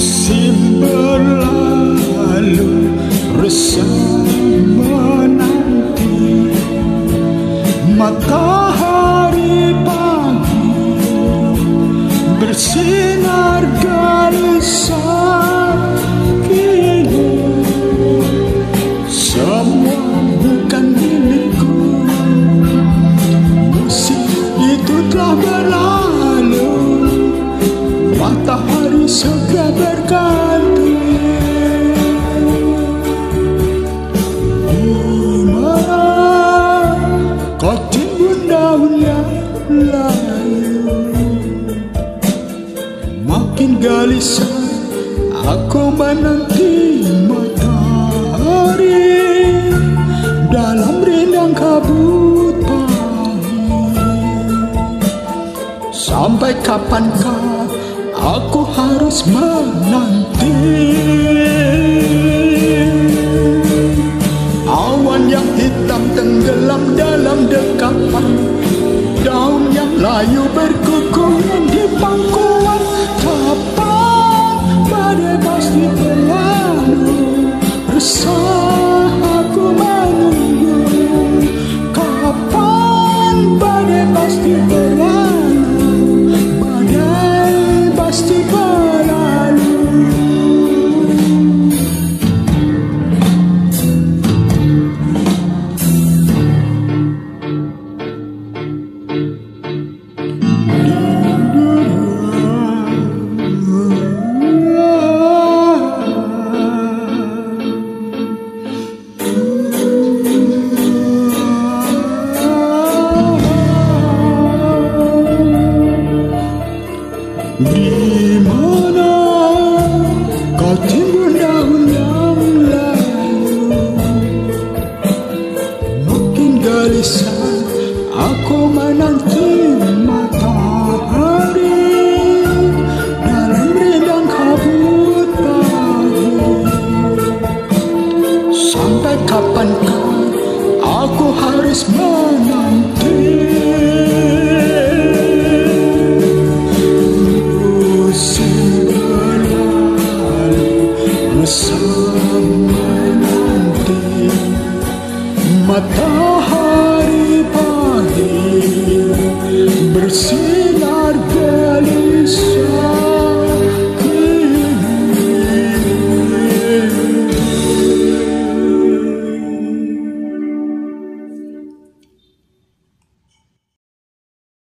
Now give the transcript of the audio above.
musim berlalu resah menanti matahari pagi bersinar gelisah kini semua bukan milikku. Musik itu telah berlalu. Segera berganti. Makin gelisah aku menanti matahari. Dalam rindang kabut pagi. Sampai kapankah aku harus menanti. Awan yang hitam tenggelam dalam dekapan. Daun yang layu berkukuran di pangkuan. Kapan badai pasti Di mana kau timbun daun yang layu Makin gelisah aku menanti matahari. Dalam rindang kabut pagi. Sampai kapankah aku harus menanti Bersama matahari pagi bersih